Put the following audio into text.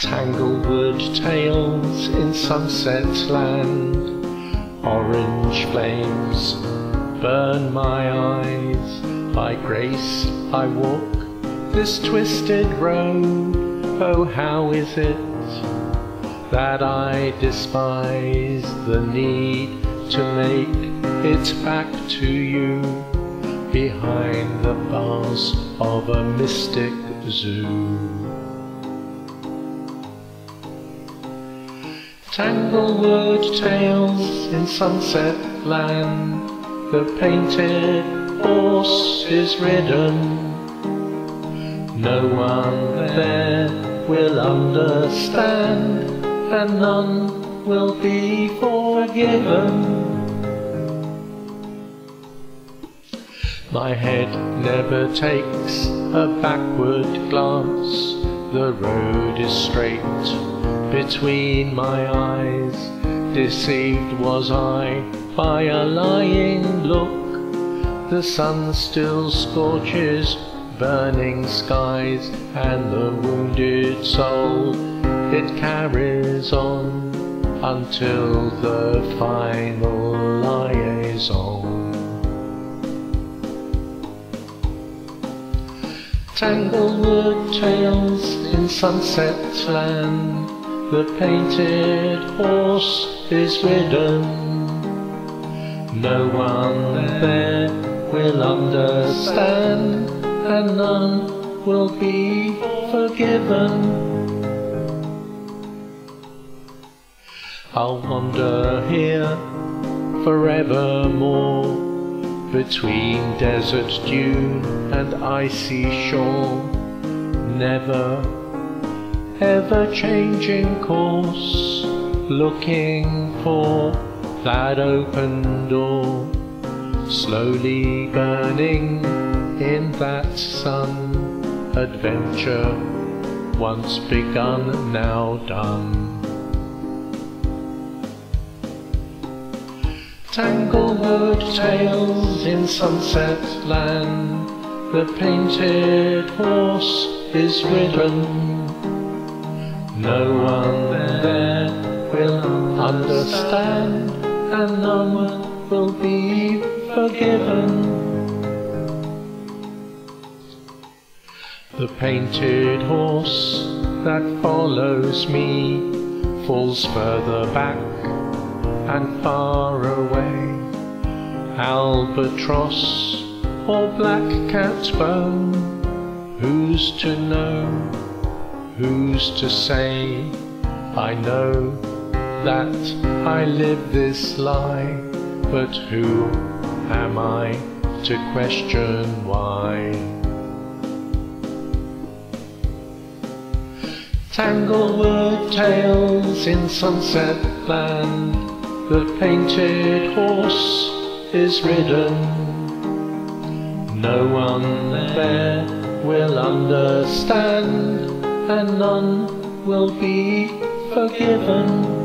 Tanglewood tales in sunset land, orange flames burn my eyes. By grace I walk this twisted road. Oh, how is it that I despise the need to make it back to you behind the bars of a mystic zoo? Tanglewood tales in sunset land, the painted horse is ridden. No one there will understand, and none will be forgiven. My head never takes a backward glance, the road is straight between my eyes. Deceived was I by a lying look. The sun still scorches burning skies, and the wounded soul it carries on until the final liaison. Tanglewood tales in sunset land the painted horse is ridden. No one there will understand, and none will be forgiven. I'll wander here forevermore between desert dune and icy shore, never ever changing course, looking for that open door, slowly burning in that sun. Adventure once begun, now done. Tanglewood tales in sunset land, the painted horse is ridden. No one there will understand, and no one will be forgiven. The painted horse that follows me falls further back and far away. Albatross or black cat bone, who's to know? Who's to say I know that I live this lie, but who am I to question why? Tanglewood tales in sunset land, the painted horse is ridden. No one there will understand and none will be forgiven.